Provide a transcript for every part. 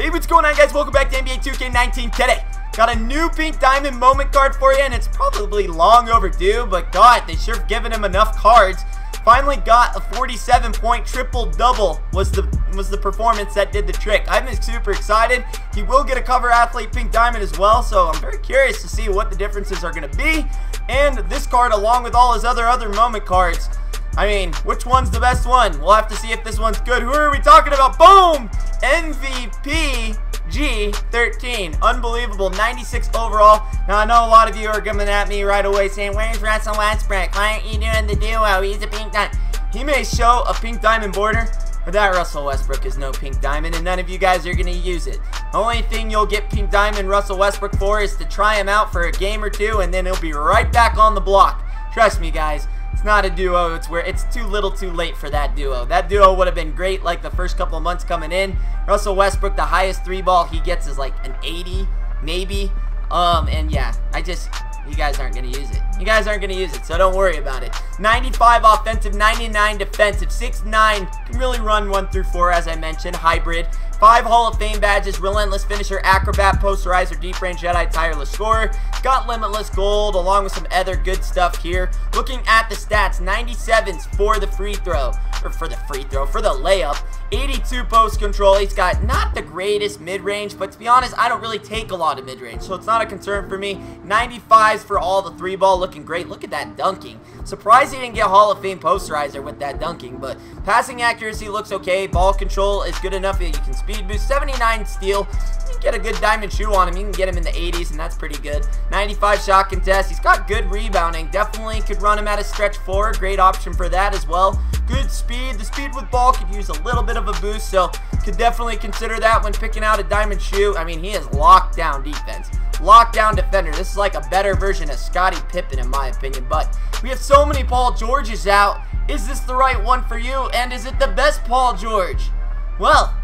Hey, what's going on, guys? Welcome back to NBA 2K19 today. Got a new Pink Diamond moment card for you, and it's probably long overdue, but God, they sure have given him enough cards. Finally got a 47-point triple-double was the was the performance that did the trick. I'm super excited. He will get a cover athlete Pink Diamond as well, so I'm very curious to see what the differences are going to be. And this card, along with all his other other moment cards, I mean, which one's the best one? We'll have to see if this one's good. Who are we talking about? Boom! MVP G13. Unbelievable. 96 overall. Now, I know a lot of you are coming at me right away saying, Where's Russell Westbrook? Why aren't you doing the duo? He's a pink diamond. He may show a pink diamond border, but that Russell Westbrook is no pink diamond, and none of you guys are going to use it. The only thing you'll get pink diamond Russell Westbrook for is to try him out for a game or two, and then he'll be right back on the block. Trust me, guys. It's not a duo. It's where it's too little too late for that duo. That duo would have been great like the first couple of months coming in. Russell Westbrook, the highest three ball he gets is like an 80, maybe. Um, and yeah, I just, you guys aren't going to use it. You guys aren't going to use it, so don't worry about it. 95 offensive, 99 defensive, 6'9", can really run 1 through 4 as I mentioned, hybrid. Five Hall of Fame badges, Relentless Finisher, Acrobat, Posterizer, Deep Range Deadeye, Tireless Scorer. Got Limitless Gold along with some other good stuff here. Looking at the stats, 97s for the free throw, or for the free throw, for the layup. 82 post control. He's got not the greatest mid-range, but to be honest, I don't really take a lot of mid-range, so it's not a concern for me. 95s for all the three ball, looking great. Look at that dunking. Surprised he didn't get Hall of Fame posterizer with that dunking, but passing accuracy looks okay. Ball control is good enough that you can speed boost. 79 steal. You can get a good diamond shoe on him. You can get him in the 80s, and that's pretty good. 95 shot contest. He's got good rebounding. Definitely could run him at a stretch four. Great option for that as well. Good speed. The speed with ball could use a little bit of a boost, so could definitely consider that when picking out a diamond shoe. I mean, he is locked down defense lockdown defender. This is like a better version of Scottie Pippen in my opinion. But we have so many Paul Georges out. Is this the right one for you? And is it the best Paul George? Well,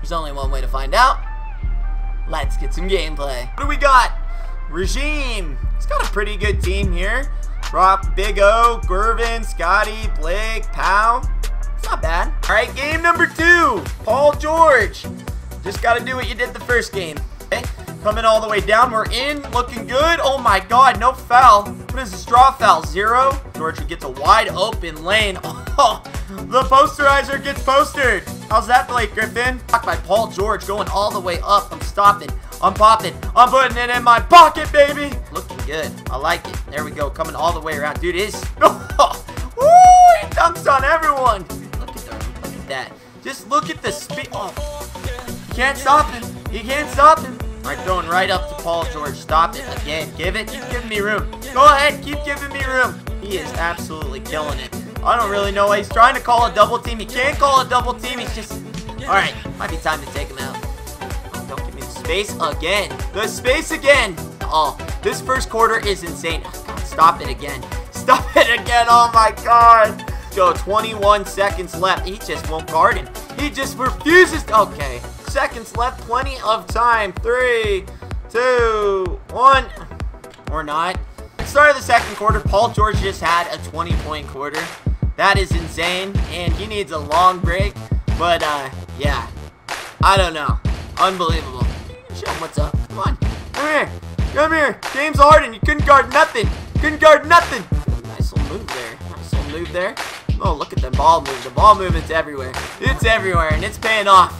there's only one way to find out. Let's get some gameplay. What do we got? Regime. He's got a pretty good team here. Rock, Big O, Gervin, Scotty, Blake, Powell. It's not bad. All right, game number two. Paul George. Just got to do what you did the first game. Okay? Coming all the way down. We're in. Looking good. Oh my god. No foul. What is this draw foul? Zero. George gets a wide open lane. Oh, the posterizer gets postered. How's that, Blake Griffin? Blocked by Paul George going all the way up. I'm stopping. I'm popping. I'm putting it in my pocket, baby. Looking good. I like it. There we go. Coming all the way around. Dude, is. Woo, he dunks on everyone. Look at, the, look at that. Just look at the speed. Oh, can't stop him. You can't stop him. All right, throwing right up to Paul George. Stop it again. Give it. Keep giving me room. Go ahead. Keep giving me room. He is absolutely killing it. I don't really know why he's trying to call a double team. He can't call a double team. He's just... All right. Might be time to take him out. Oh, don't give me the space again. The space again. Oh, this first quarter is insane. Oh, God, stop it again. Stop it again. Oh, my God. Go, 21 seconds left. He just won't guard him. He just refuses to... Okay. Seconds left. Plenty of time. Three, two, one. Or not. Start of the second quarter, Paul George just had a 20-point quarter. That is insane, and he needs a long break. But, uh, yeah. I don't know. Unbelievable. Show him what's up. Come on. Come here. Come here. James Harden, you couldn't guard nothing. Couldn't guard nothing. Nice little move there. Nice little move there. Oh, look at the ball move. The ball movement's everywhere. It's everywhere, and it's paying off.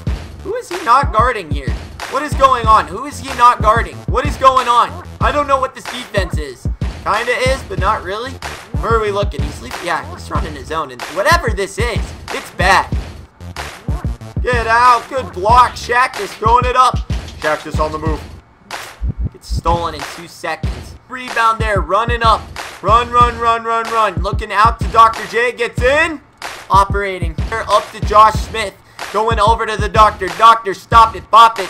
Who is he not guarding here? What is going on? Who is he not guarding? What is going on? I don't know what this defense is. Kinda is, but not really. Where are we looking? He's leaving. Yeah, he's running his own. And whatever this is, it's bad. Get out. Good block. Shaq is throwing it up. Shaq is on the move. Gets stolen in two seconds. Rebound there. Running up. Run, run, run, run, run. Looking out to Dr. J. Gets in. Operating. Up to Josh Smith. Going over to the doctor. Doctor, stop it. Bop it.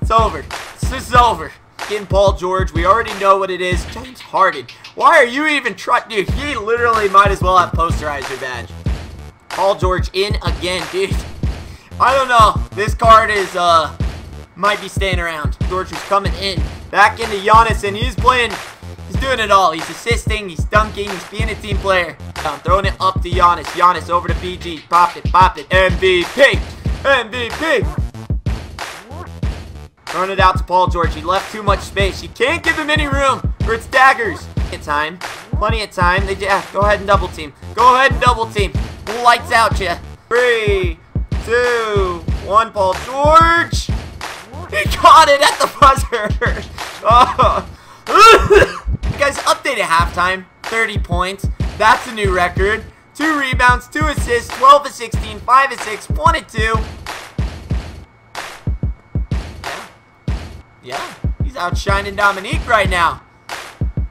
It's over. This is over. In Paul George, we already know what it is. James Harden. Why are you even trying? Dude, he literally might as well have posterized your badge. Paul George in again, dude. I don't know. This card is, uh, might be staying around. George is coming in. Back into Giannis, and he's playing, he's doing it all. He's assisting, he's dunking, he's being a team player. I'm throwing it up to Giannis. Giannis over to BG. Pop it, pop it. MVP. MVP. Throwing it out to Paul George. He left too much space. You can't give him any room for its daggers. Plenty of time. Plenty of time. They yeah, go ahead and double team. Go ahead and double team. Lights out, ya. Three, two, one. Paul George. He caught it at the buzzer. oh. you guys, updated halftime. 30 points. That's a new record. Two rebounds, two assists, 12 of 16, 5 of 6, 1 of 2. Yeah. Yeah. He's outshining Dominique right now.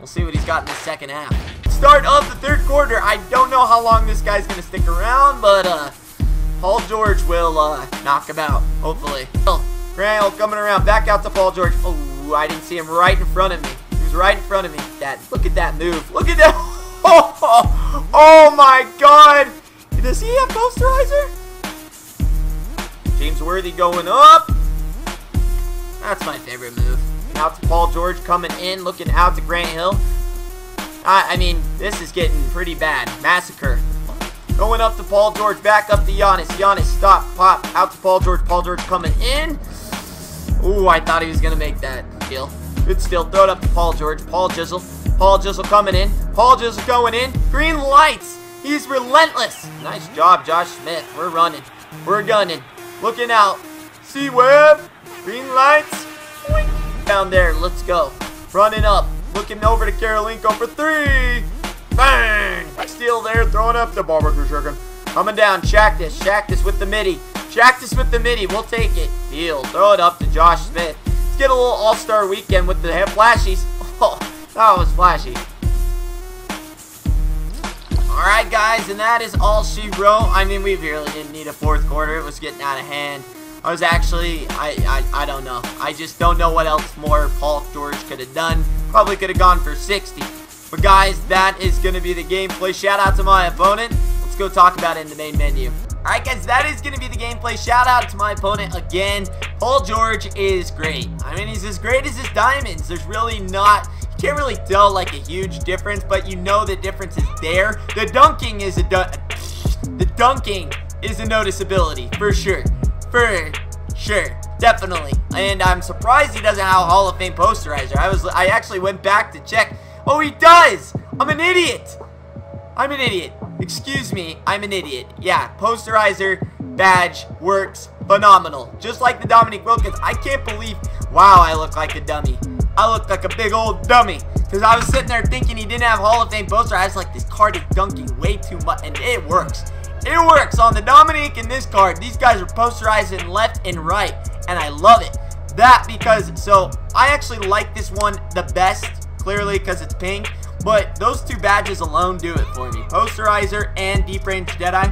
We'll see what he's got in the second half. Start of the third quarter. I don't know how long this guy's going to stick around, but uh, Paul George will uh, knock him out, hopefully. Grail coming around. Back out to Paul George. Oh, I didn't see him right in front of me. He was right in front of me. That, look at that move. Look at that. Oh, oh, oh my god. Does he have posterizer? James Worthy going up. That's my favorite move. Out to Paul George coming in, looking out to Grant Hill. I, I mean, this is getting pretty bad. Massacre. Going up to Paul George, back up to Giannis. Giannis, stop, pop, out to Paul George. Paul George coming in. Ooh, I thought he was going to make that kill. Good still. Throw it up to Paul George. Paul Jizzle. Paul Jizzle coming in. Paul Jizzle going in. Green lights. He's relentless. Nice job, Josh Smith. We're running. We're gunning. Looking out. See Webb. Green lights. Down there. Let's go. Running up. Looking over to Kirilenko for three. Bang. Steal there. Throwing up the barbecue chicken. Coming down. Shaq this. With the midi. Shaq with the midi. We'll take it. Deal. Throw it up to Josh Smith. Let's get a little all-star weekend with the flashies. Oh. That was flashy. Alright guys, and that is all she wrote. I mean, we really didn't need a fourth quarter. It was getting out of hand. I was actually, I, I, I don't know. I just don't know what else more Paul George could have done. Probably could have gone for 60. But guys, that is going to be the gameplay. Shout out to my opponent. Let's go talk about it in the main menu. Alright guys, that is going to be the gameplay. Shout out to my opponent again. Paul George is great. I mean, he's as great as his diamonds. There's really not you can't really tell like a huge difference, but you know the difference is there. The dunking is a the dunking is a noticeability for sure, for sure, definitely. And I'm surprised he doesn't have a Hall of Fame posterizer. I was I actually went back to check. Oh, he does. I'm an idiot. I'm an idiot. Excuse me, I'm an idiot. Yeah, posterizer badge works phenomenal. Just like the Dominique Wilkins. I can't believe, wow, I look like a dummy. I look like a big old dummy. Because I was sitting there thinking he didn't have Hall of Fame poster. I was like, this card is dunking way too much. And it works. It works on the Dominique and this card. These guys are posterizing left and right. And I love it. That because, so I actually like this one the best. Clearly because it's pink. But those two badges alone do it for me. Posterizer and Deep Range Deadeye.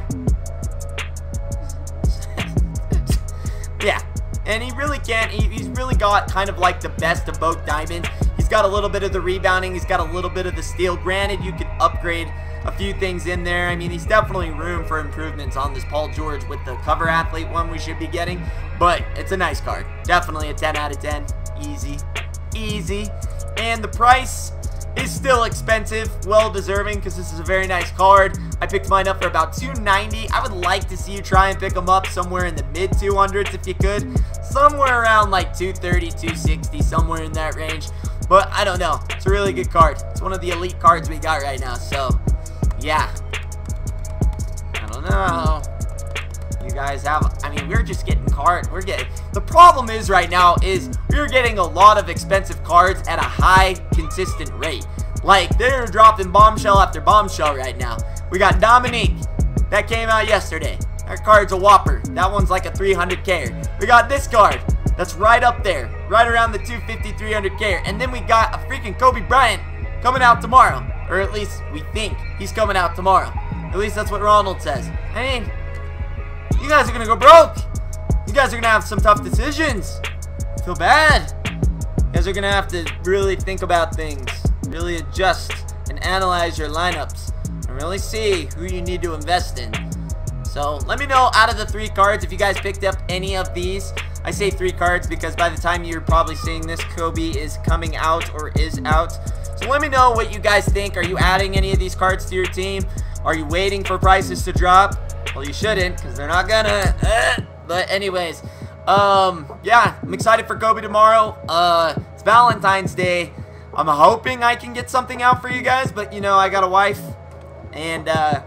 yeah, and he really can. He, he's really got kind of like the best of both diamonds. He's got a little bit of the rebounding. He's got a little bit of the steal. Granted, you can upgrade a few things in there. I mean, he's definitely room for improvements on this Paul George with the cover athlete one we should be getting. But it's a nice card. Definitely a 10 out of 10. Easy. Easy. And the price is still expensive, well deserving because this is a very nice card. I picked mine up for about 290. I would like to see you try and pick them up somewhere in the mid 200s if you could. Somewhere around like 230, 260, somewhere in that range. But I don't know. It's a really good card. It's one of the elite cards we got right now. So, yeah. I don't know. You guys have, I mean, we're just getting cards. We're getting, the problem is right now is we're getting a lot of expensive cards at a high, consistent rate. Like, they're dropping bombshell after bombshell right now. We got Dominique. That came out yesterday. That card's a whopper. That one's like a 300k. We got this card. That's right up there. Right around the 250, 300k. And then we got a freaking Kobe Bryant coming out tomorrow. Or at least we think he's coming out tomorrow. At least that's what Ronald says. I mean, you guys are to go broke. You guys are to have some tough decisions. I feel bad. You guys are to have to really think about things. Really adjust and analyze your lineups. And really see who you need to invest in. So let me know out of the three cards if you guys picked up any of these. I say three cards because by the time you're probably seeing this, Kobe is coming out or is out. So let me know what you guys think. Are you adding any of these cards to your team? Are you waiting for prices to drop? Well, you shouldn't because they're not gonna. Uh, but anyways, Um, yeah, I'm excited for Kobe tomorrow. Uh, it's Valentine's Day. I'm hoping I can get something out for you guys, but you know, I got a wife, and uh,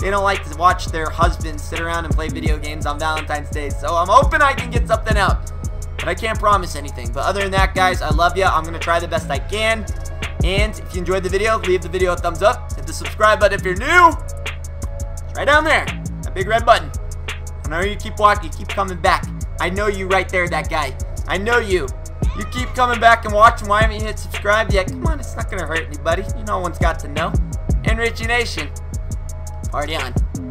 they don't like to watch their husbands sit around and play video games on Valentine's Day. So I'm hoping I can get something out, but I can't promise anything. But other than that, guys, I love you. I'm gonna try the best I can. And if you enjoyed the video, leave the video a thumbs up. Hit the subscribe button if you're new. It's right down there, that big red button. I know you keep watching, you keep coming back. I know you right there, that guy. I know you. You keep coming back and watching. Why haven't you hit subscribe yet? Come on, it's not going to hurt anybody. You know one's got to know. And Richy Nation, party on.